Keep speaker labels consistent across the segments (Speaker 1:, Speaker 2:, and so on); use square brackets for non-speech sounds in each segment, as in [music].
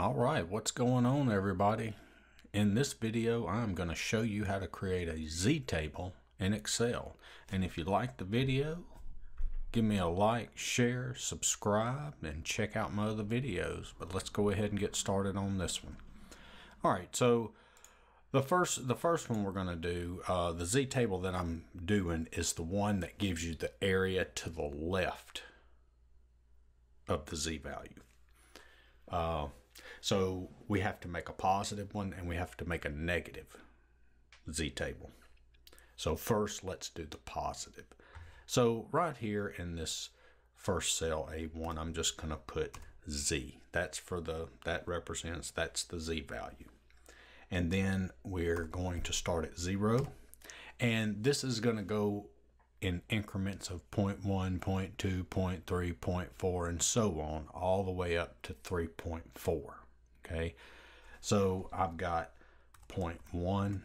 Speaker 1: All right, what's going on everybody? In this video, I'm going to show you how to create a Z table in Excel. And if you like the video, give me a like, share, subscribe, and check out my other videos. But let's go ahead and get started on this one. All right, so the first the first one we're going to do, uh, the Z table that I'm doing is the one that gives you the area to the left of the Z value. Uh, so we have to make a positive one and we have to make a negative Z table. So first let's do the positive. So right here in this first cell A1, I'm just going to put Z. That's for the, that represents, that's the Z value. And then we're going to start at zero. And this is going to go in increments of 0.1, 0.2, 0.3, 0.4, and so on, all the way up to 3.4. Okay, so I've got 0.1,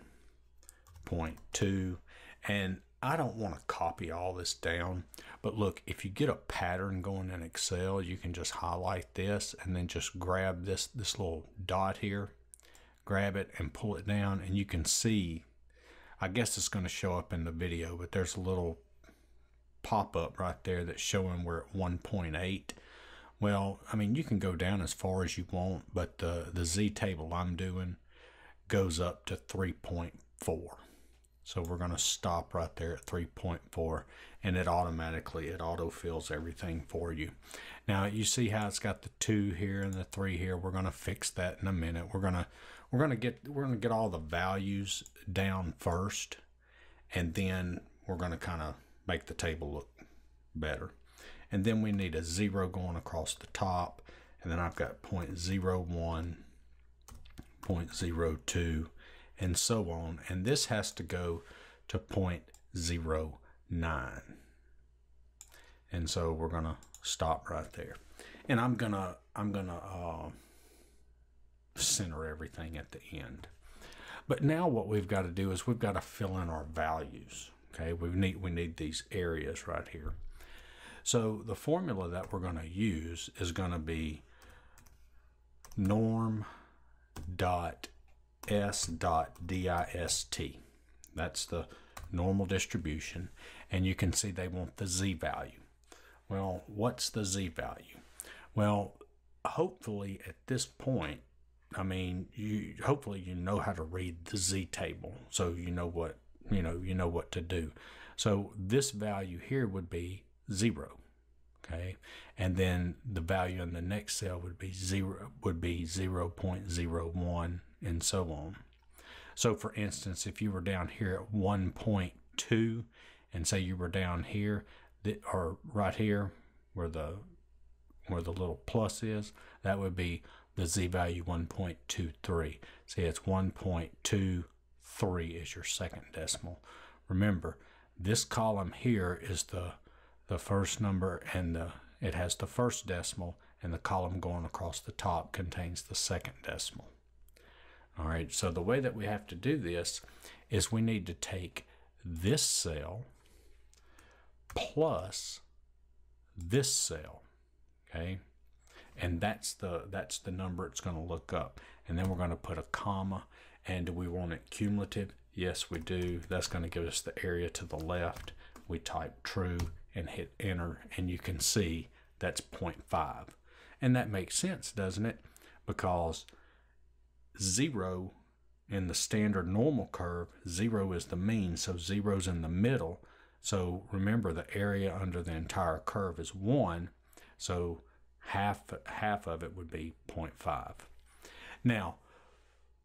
Speaker 1: 0.2, and I don't want to copy all this down, but look, if you get a pattern going in Excel, you can just highlight this and then just grab this, this little dot here, grab it and pull it down, and you can see I guess it's going to show up in the video, but there's a little pop-up right there that's showing we're at 1.8. Well, I mean, you can go down as far as you want, but the, the Z table I'm doing goes up to 3.4. So we're going to stop right there at 3.4 and it automatically, it auto fills everything for you. Now you see how it's got the two here and the three here. We're going to fix that in a minute. We're going to, we're going to get, we're going to get all the values down first and then we're going to kind of make the table look better. And then we need a zero going across the top. And then I've got 0.01, 0.02, and so on. And this has to go to 0.09. And so we're to stop right there. And I'm to, I'm to uh, center everything at the end. But now what we've got to do is we've got to fill in our values. Okay, we need we need these areas right here. So the formula that we're going to use is going to be norm dot s dot dist. That's the normal distribution, and you can see they want the z value. Well, what's the z value? Well, hopefully at this point, I mean, you hopefully you know how to read the z table, so you know what you know, you know what to do. So this value here would be zero. Okay. And then the value in the next cell would be zero, would be 0 0.01 and so on. So for instance, if you were down here at 1.2 and say you were down here that or right here where the where the little plus is, that would be the z value 1.23. See, it's 1.2 3 is your second decimal. Remember, this column here is the the first number and the it has the first decimal and the column going across the top contains the second decimal. All right, so the way that we have to do this is we need to take this cell plus this cell, okay? And that's the that's the number it's going to look up. And then we're going to put a comma and do we want it cumulative? Yes, we do. That's going to give us the area to the left. We type true and hit enter, and you can see that's 0.5. And that makes sense, doesn't it? Because zero in the standard normal curve, zero is the mean, so zero's in the middle. So remember the area under the entire curve is one, so half, half of it would be 0.5. Now,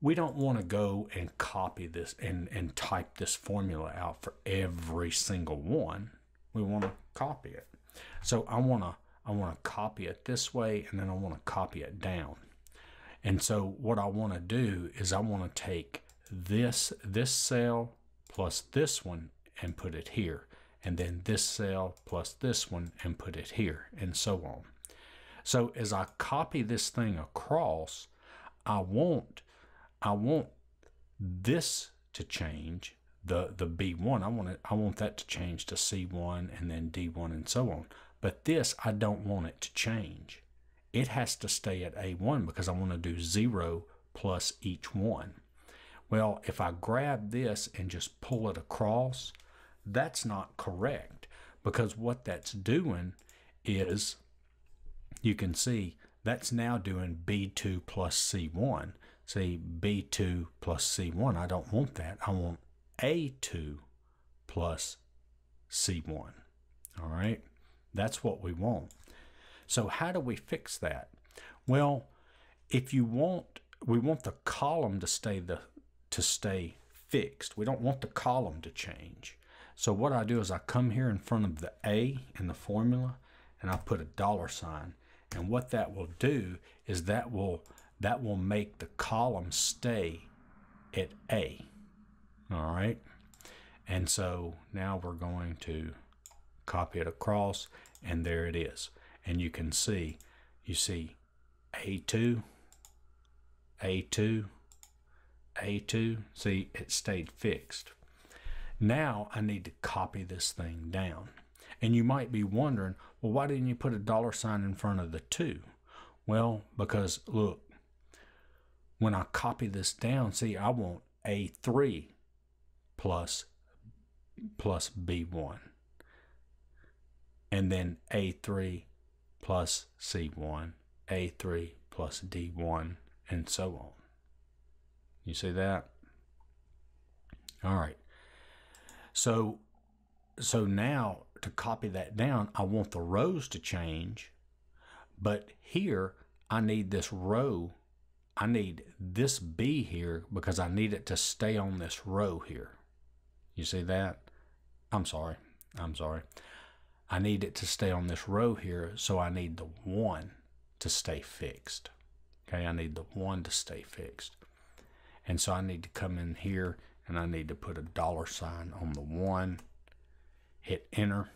Speaker 1: we don't want to go and copy this and, and type this formula out for every single one. We want to copy it. So I want to I want to copy it this way and then I want to copy it down. And so what I want to do is I want to take this this cell plus this one and put it here and then this cell plus this one and put it here and so on. So as I copy this thing across, I want I want this to change the the B1 I want it I want that to change to C1 and then D1 and so on but this I don't want it to change it has to stay at A1 because I want to do 0 plus each one. Well, if I grab this and just pull it across, that's not correct because what that's doing is you can see that's now doing B2 plus C1. See, B2 plus C1, I don't want that. I want A2 plus C1. All right, that's what we want. So how do we fix that? Well, if you want, we want the column to stay the to stay fixed. We don't want the column to change. So what I do is I come here in front of the A in the formula and I put a dollar sign. And what that will do is that will that will make the column stay at A. All right. And so now we're going to copy it across and there it is. And you can see, you see A2, A2, A2. See, it stayed fixed. Now I need to copy this thing down. And you might be wondering, well, why didn't you put a dollar sign in front of the two? Well, because look, when I copy this down, see, I want A3 plus plus B1. And then A3 plus C1, A3 plus D1, and so on. You see that? All right. So so now to copy that down, I want the rows to change, but here I need this row I need this B here because I need it to stay on this row here. You see that? I'm sorry. I'm sorry. I need it to stay on this row here, so I need the 1 to stay fixed. Okay, I need the 1 to stay fixed. And so I need to come in here and I need to put a dollar sign on the 1, hit enter.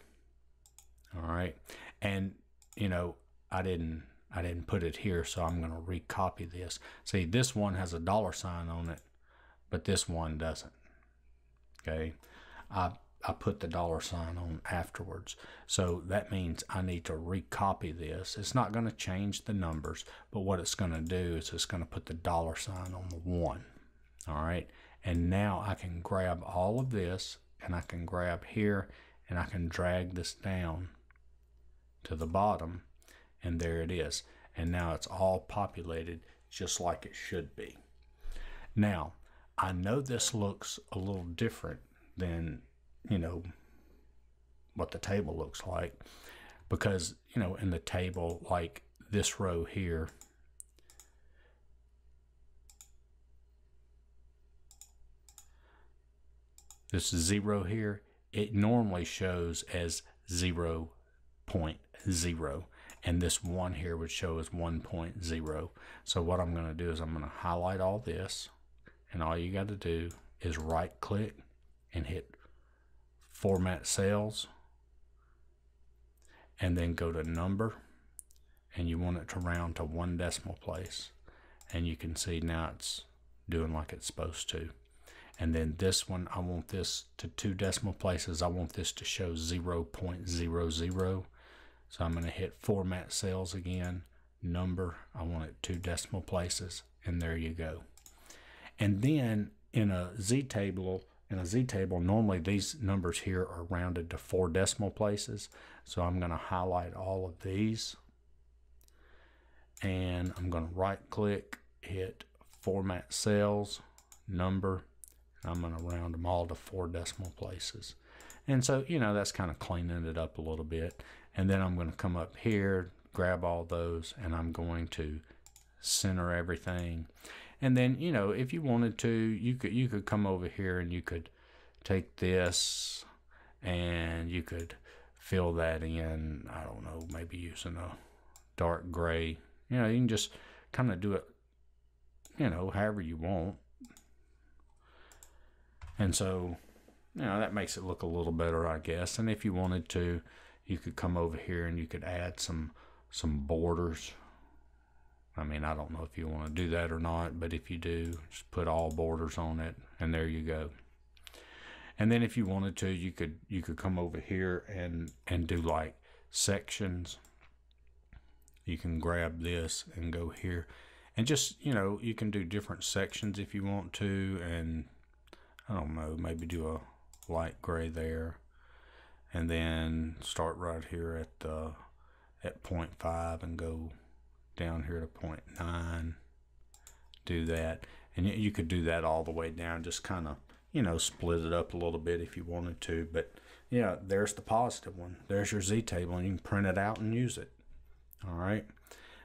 Speaker 1: All right. And, you know, I didn't I didn't put it here, so I'm going to recopy this. See, this one has a dollar sign on it, but this one doesn't. Okay, I, I put the dollar sign on afterwards. So that means I need to recopy this. It's not going to change the numbers, but what it's going to do is it's going to put the dollar sign on the one. All right, and now I can grab all of this and I can grab here and I can drag this down to the bottom and there it is. And now it's all populated just like it should be. Now, I know this looks a little different than, you know, what the table looks like because, you know, in the table, like this row here, this zero here, it normally shows as 0.0 and this one here would show as 1.0. So what I'm going to do is I'm going to highlight all this and all you got to do is right click and hit format cells and then go to number and you want it to round to one decimal place. And you can see now it's doing like it's supposed to. And then this one I want this to two decimal places. I want this to show 0.00 so I'm going to hit format cells again, number, I want it two decimal places, and there you go. And then in a Z table, in a Z table, normally these numbers here are rounded to four decimal places. So I'm going to highlight all of these. And I'm going to right click, hit format cells, number. and I'm going to round them all to four decimal places. And so, you know, that's kind of cleaning it up a little bit. And then I'm going to come up here, grab all those, and I'm going to center everything. And then, you know, if you wanted to, you could you could come over here and you could take this and you could fill that in, I don't know, maybe using a dark gray. You know, you can just kind of do it, you know, however you want. And so, you know, that makes it look a little better, I guess. And if you wanted to, you could come over here and you could add some some borders. I mean, I don't know if you want to do that or not, but if you do, just put all borders on it and there you go. And then if you wanted to, you could you could come over here and and do like sections you can grab this and go here and just you know you can do different sections if you want to and I don't know maybe do a light gray there and then start right here at uh, at 0.5 and go down here to 0.9 do that. And you could do that all the way down just kind of you know split it up a little bit if you wanted to but yeah there's the positive one. There's your z table and you can print it out and use it. All right?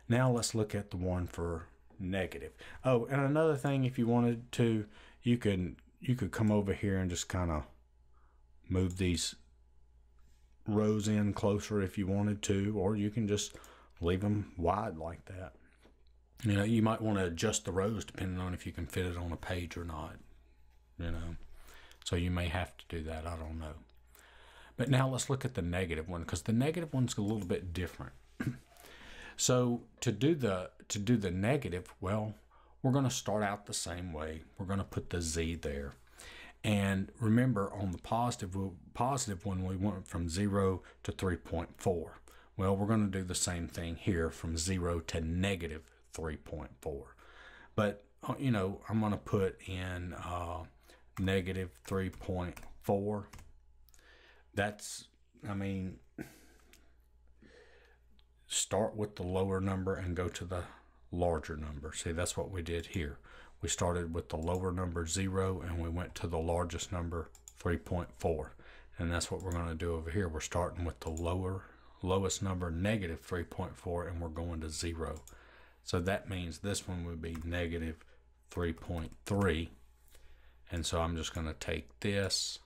Speaker 1: Now let's look at the one for negative. Oh and another thing if you wanted to you could you could come over here and just kind of move these rows in closer if you wanted to or you can just leave them wide like that. You know you might want to adjust the rows depending on if you can fit it on a page or not you know. So you may have to do that i don't know. But now let's look at the negative one because the negative one's a little bit different. [clears throat] So to do the to do the negative well we're going to start out the same way. We're going to put the z there and remember on the positive positive one we went from 0 to 3.4 well we're going to do the same thing here from 0 to negative 3.4. But, uh, you know, I'm going to put in uh, negative 3.4. That's, I mean, start with the lower number and go to the larger number. See, that's what we did here. We started with the lower number 0 and we went to the largest number 3.4. And that's what we're going to do over here. We're starting with the lower lowest number negative 3.4 and we're going to 0. So that means this one would be negative 3.3. And so I'm just going to take this,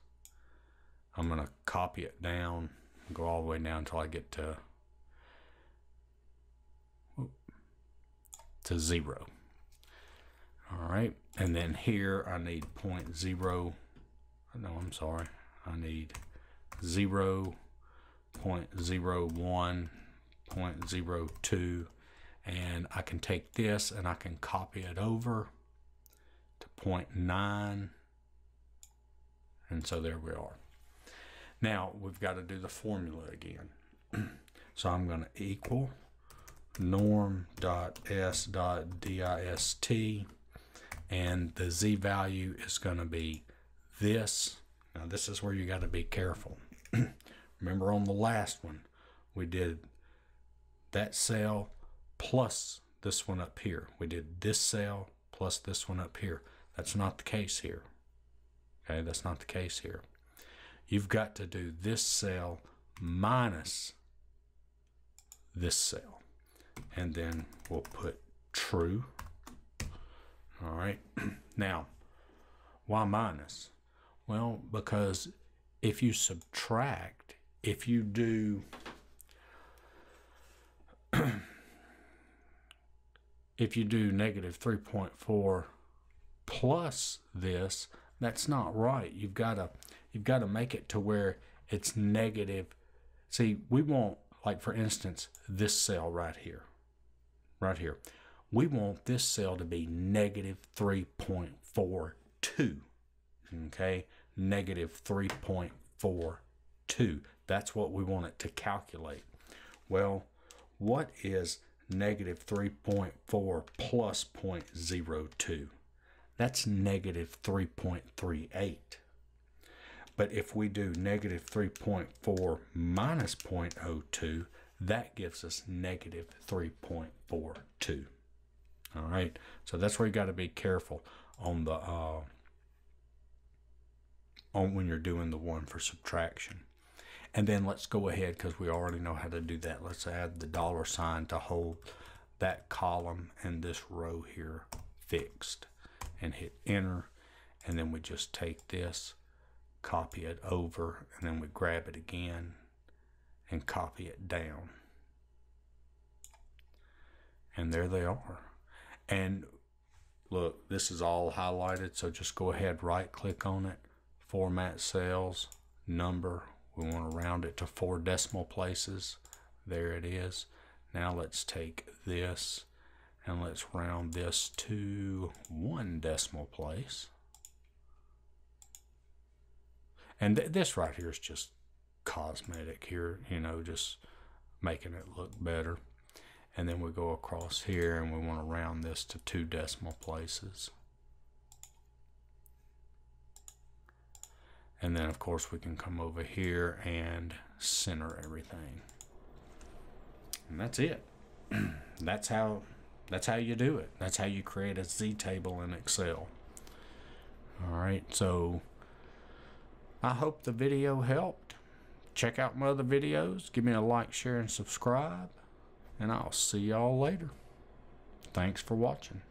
Speaker 1: I'm going to copy it down, go all the way down until I get to, to zero. All right, and then here I need point zero, no, I'm sorry, I need zero point zero one point zero two and I can take this and I can copy it over to 0.9 and so there we are. Now we've got to do the formula again. [clears throat] So I'm going to equal norm dot s dot dist and the z value is going to be this now this is where you got to be careful [clears throat] remember on the last one we did that cell plus this one up here. We did this cell plus this one up here. That's not the case here. Okay, that's not the case here. You've got to do this cell minus this cell. And then we'll put true. All right. [clears throat] now, why minus? Well, because if you subtract, if you do [clears throat] if you do negative 3.4 plus this, that's not right. You've got to you've got to make it to where it's negative. See, we want like for instance this cell right here. Right here. We want this cell to be negative 3.42. Okay? Negative 3.42. That's what we want it to calculate. Well, what is negative 3.4 plus 0.02. That's negative 3.38. But if we do negative 3.4 minus 0.02, that gives us negative 3.42. All right, so that's where you got to be careful on the uh, on when you're doing the one for subtraction. And then let's go ahead because we already know how to do that. Let's add the dollar sign to hold that column and this row here fixed and hit enter. And then we just take this, copy it over, and then we grab it again and copy it down. And there they are. And look, this is all highlighted, so just go ahead, right click on it, format cells, number, we want to round it to four decimal places. There it is. Now let's take this and let's round this to one decimal place. And th this right here is just cosmetic here, you know, just making it look better. And then we go across here and we want to round this to two decimal places. And then of course we can come over here and center everything. And that's it. [clears throat] that's how that's how you do it. That's how you create a Z table in Excel. All right, so I hope the video helped. Check out my other videos. Give me a like, share, and subscribe. And I'll see y'all later. Thanks for watching.